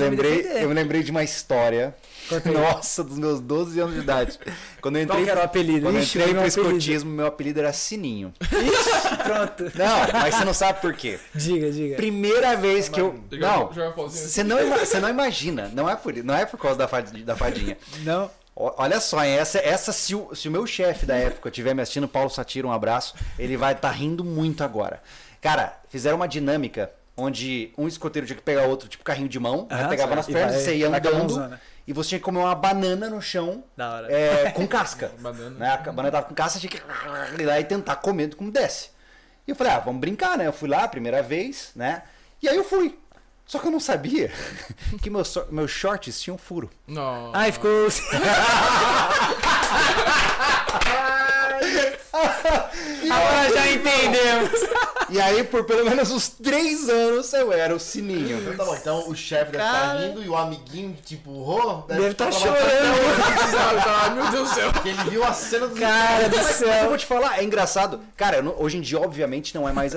Eu lembrei, defender. eu me lembrei de uma história. Aí. Nossa, dos meus 12 anos de idade. Quando eu Qual entrei, que era o apelido? quando eu Ixi, entrei meu pro apelido. escotismo, meu apelido era Sininho. Pronto. Não, mas você não sabe por quê. Diga, diga. Primeira vez que eu. Não, você não, você não imagina. Não é por, não é por causa da fadinha. Da fadinha. Não. Olha só, essa, essa se, o, se o meu chefe da época estiver me assistindo, Paulo Satira, um abraço, ele vai estar rindo muito agora. Cara, fizeram uma dinâmica onde um escoteiro tinha que pegar outro, tipo carrinho de mão, Aham, pegava nas e pernas, vai- você ia andando e você tinha que comer uma banana no chão Da hora. é, com casca. Banana. Né? A banana tava com casca, tinha que ir lá e tentar comer como desce. E eu falei, ah, vamos brincar, né? Eu fui lá a primeira vez, né? E aí eu fui. Só que eu não sabia que meus, so- meus shorts tinham furo. Não. Ai, ficou. Agora já entendemos. E aí, por pelo menos uns três anos, eu era o sininho. Então tá bom, então o chefe deve estar Cara. rindo e o amiguinho que te empurrou Deve tá estar chorando. Ah, meu Deus do céu. Porque ele viu a cena do Cara do Mas eu céu. vou te falar, é engraçado. Cara, não- hoje em dia, obviamente, não é mais